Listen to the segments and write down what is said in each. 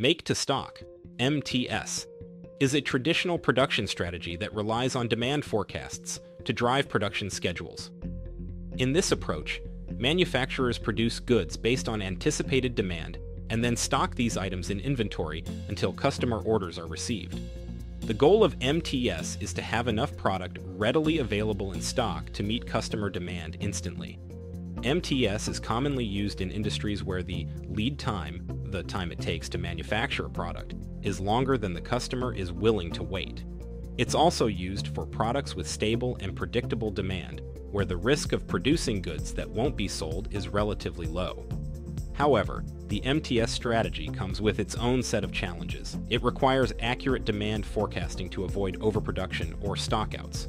Make to stock, MTS, is a traditional production strategy that relies on demand forecasts to drive production schedules. In this approach, manufacturers produce goods based on anticipated demand and then stock these items in inventory until customer orders are received. The goal of MTS is to have enough product readily available in stock to meet customer demand instantly. MTS is commonly used in industries where the lead time, the time it takes to manufacture a product, is longer than the customer is willing to wait. It's also used for products with stable and predictable demand, where the risk of producing goods that won't be sold is relatively low. However, the MTS strategy comes with its own set of challenges. It requires accurate demand forecasting to avoid overproduction or stockouts.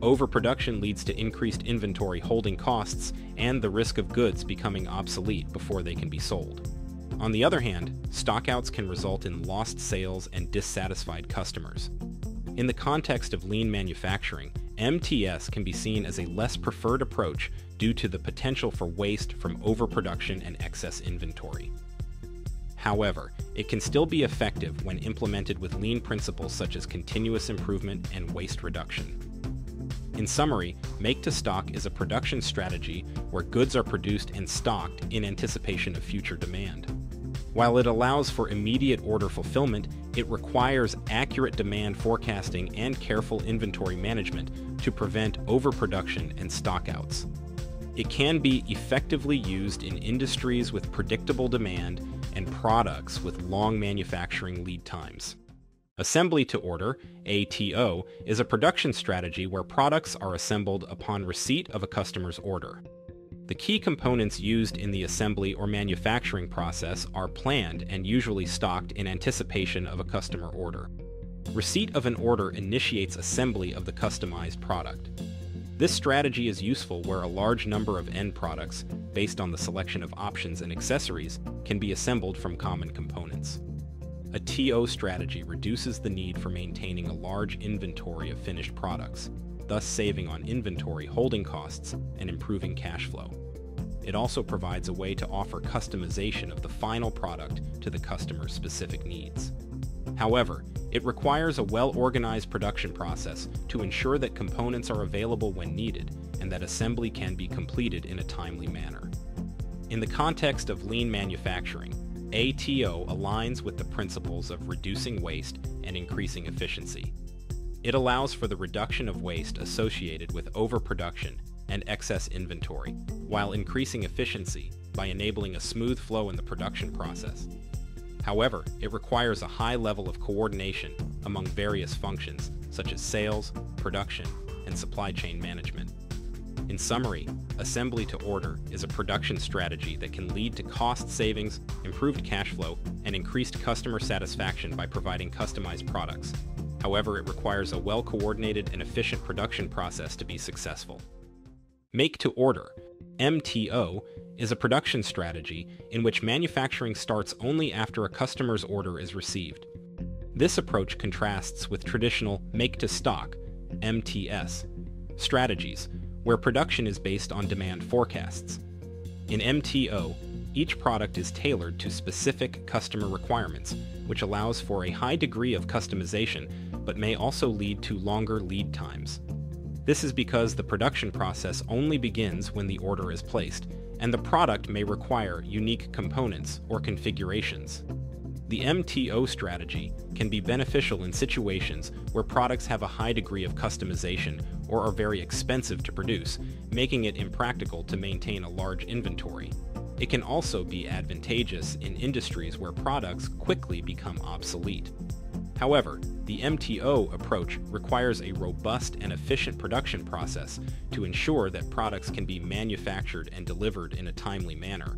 Overproduction leads to increased inventory holding costs and the risk of goods becoming obsolete before they can be sold. On the other hand, stockouts can result in lost sales and dissatisfied customers. In the context of lean manufacturing, MTS can be seen as a less preferred approach due to the potential for waste from overproduction and excess inventory. However, it can still be effective when implemented with lean principles such as continuous improvement and waste reduction. In summary, make to stock is a production strategy where goods are produced and stocked in anticipation of future demand. While it allows for immediate order fulfillment, it requires accurate demand forecasting and careful inventory management to prevent overproduction and stockouts. It can be effectively used in industries with predictable demand and products with long manufacturing lead times. Assembly to order, ATO, is a production strategy where products are assembled upon receipt of a customer's order. The key components used in the assembly or manufacturing process are planned and usually stocked in anticipation of a customer order. Receipt of an order initiates assembly of the customized product. This strategy is useful where a large number of end products, based on the selection of options and accessories, can be assembled from common components. ATO strategy reduces the need for maintaining a large inventory of finished products, thus saving on inventory holding costs and improving cash flow. It also provides a way to offer customization of the final product to the customer's specific needs. However, it requires a well-organized production process to ensure that components are available when needed and that assembly can be completed in a timely manner. In the context of lean manufacturing, ATO aligns with the principles of reducing waste and increasing efficiency. It allows for the reduction of waste associated with overproduction and excess inventory, while increasing efficiency by enabling a smooth flow in the production process. However, it requires a high level of coordination among various functions such as sales, production, and supply chain management. In summary, assembly to order is a production strategy that can lead to cost savings, improved cash flow, and increased customer satisfaction by providing customized products. However, it requires a well-coordinated and efficient production process to be successful. Make to order, MTO, is a production strategy in which manufacturing starts only after a customer's order is received. This approach contrasts with traditional make to stock, MTS, strategies, where production is based on demand forecasts. In MTO, each product is tailored to specific customer requirements, which allows for a high degree of customization, but may also lead to longer lead times. This is because the production process only begins when the order is placed, and the product may require unique components or configurations. The MTO strategy can be beneficial in situations where products have a high degree of customization or are very expensive to produce, making it impractical to maintain a large inventory. It can also be advantageous in industries where products quickly become obsolete. However, the MTO approach requires a robust and efficient production process to ensure that products can be manufactured and delivered in a timely manner.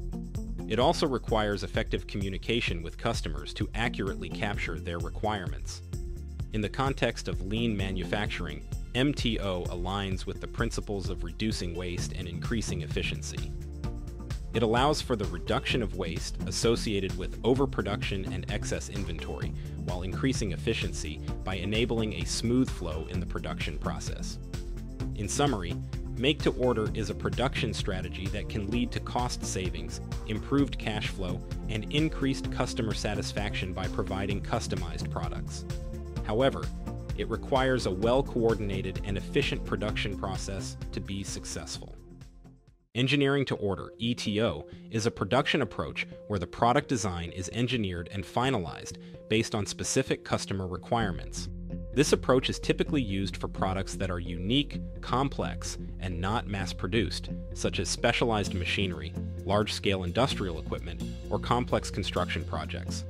It also requires effective communication with customers to accurately capture their requirements. In the context of lean manufacturing, MTO aligns with the principles of reducing waste and increasing efficiency. It allows for the reduction of waste associated with overproduction and excess inventory, while increasing efficiency by enabling a smooth flow in the production process. In summary, Make to order is a production strategy that can lead to cost savings, improved cash flow, and increased customer satisfaction by providing customized products. However, it requires a well-coordinated and efficient production process to be successful. Engineering to order, ETO, is a production approach where the product design is engineered and finalized based on specific customer requirements. This approach is typically used for products that are unique, complex, and not mass-produced, such as specialized machinery, large-scale industrial equipment, or complex construction projects.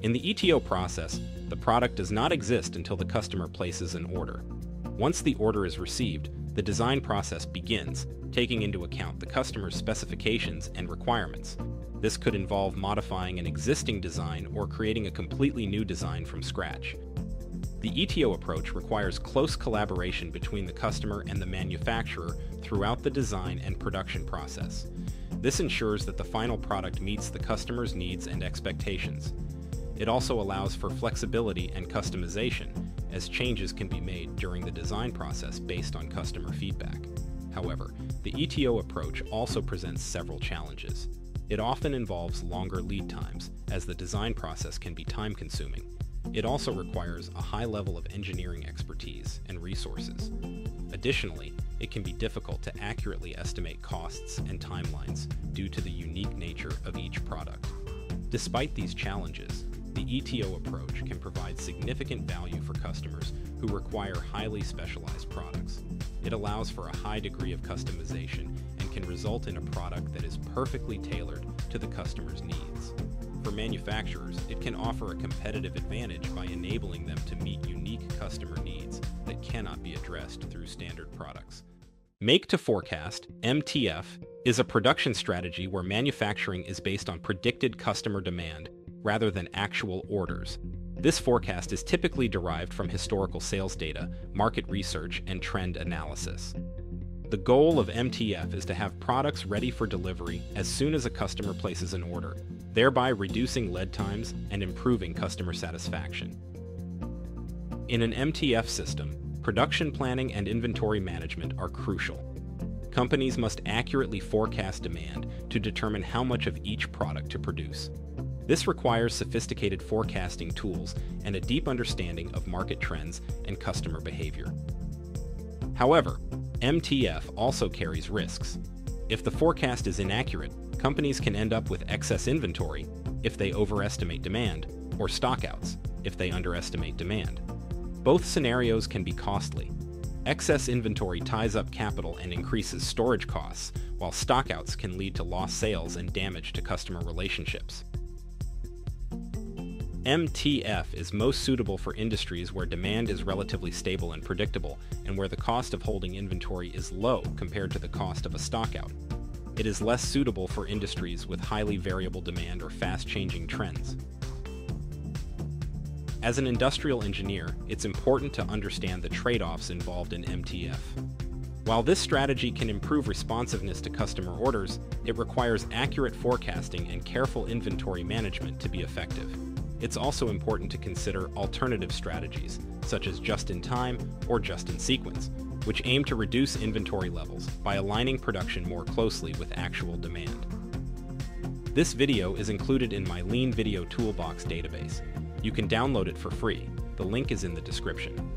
In the ETO process, the product does not exist until the customer places an order. Once the order is received, the design process begins, taking into account the customer's specifications and requirements. This could involve modifying an existing design or creating a completely new design from scratch. The ETO approach requires close collaboration between the customer and the manufacturer throughout the design and production process. This ensures that the final product meets the customer's needs and expectations. It also allows for flexibility and customization, as changes can be made during the design process based on customer feedback. However, the ETO approach also presents several challenges. It often involves longer lead times, as the design process can be time-consuming, it also requires a high level of engineering expertise and resources. Additionally, it can be difficult to accurately estimate costs and timelines due to the unique nature of each product. Despite these challenges, the ETO approach can provide significant value for customers who require highly specialized products. It allows for a high degree of customization and can result in a product that is perfectly tailored to the customer's needs. For manufacturers, it can offer a competitive advantage by enabling them to meet unique customer needs that cannot be addressed through standard products. Make to Forecast, MTF, is a production strategy where manufacturing is based on predicted customer demand rather than actual orders. This forecast is typically derived from historical sales data, market research, and trend analysis. The goal of MTF is to have products ready for delivery as soon as a customer places an order, thereby reducing lead times and improving customer satisfaction. In an MTF system, production planning and inventory management are crucial. Companies must accurately forecast demand to determine how much of each product to produce. This requires sophisticated forecasting tools and a deep understanding of market trends and customer behavior. However, MTF also carries risks. If the forecast is inaccurate, companies can end up with excess inventory if they overestimate demand, or stockouts if they underestimate demand. Both scenarios can be costly. Excess inventory ties up capital and increases storage costs, while stockouts can lead to lost sales and damage to customer relationships. MTF is most suitable for industries where demand is relatively stable and predictable, and where the cost of holding inventory is low compared to the cost of a stockout. It is less suitable for industries with highly variable demand or fast-changing trends. As an industrial engineer, it's important to understand the trade-offs involved in MTF. While this strategy can improve responsiveness to customer orders, it requires accurate forecasting and careful inventory management to be effective. It's also important to consider alternative strategies, such as just-in-time or just-in-sequence, which aim to reduce inventory levels by aligning production more closely with actual demand. This video is included in my Lean Video Toolbox database. You can download it for free. The link is in the description.